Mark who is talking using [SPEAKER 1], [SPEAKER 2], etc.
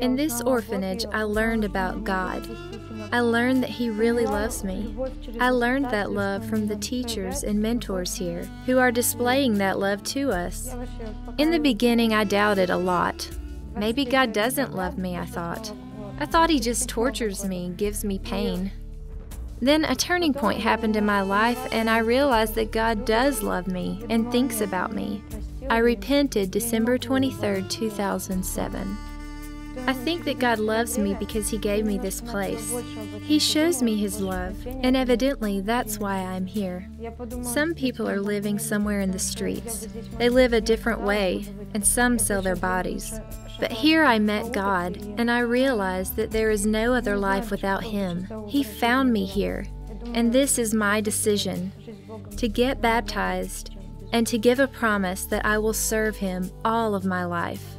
[SPEAKER 1] In this orphanage, I learned about God. I learned that He really loves me. I learned that love from the teachers and mentors here who are displaying that love to us. In the beginning, I doubted a lot. Maybe God doesn't love me, I thought. I thought He just tortures me, and gives me pain. Then a turning point happened in my life, and I realized that God does love me and thinks about me. I repented December 23, 2007. I think that God loves me because He gave me this place. He shows me His love, and evidently that's why I'm here. Some people are living somewhere in the streets. They live a different way, and some sell their bodies. But here I met God, and I realized that there is no other life without Him. He found me here, and this is my decision to get baptized and to give a promise that I will serve Him all of my life.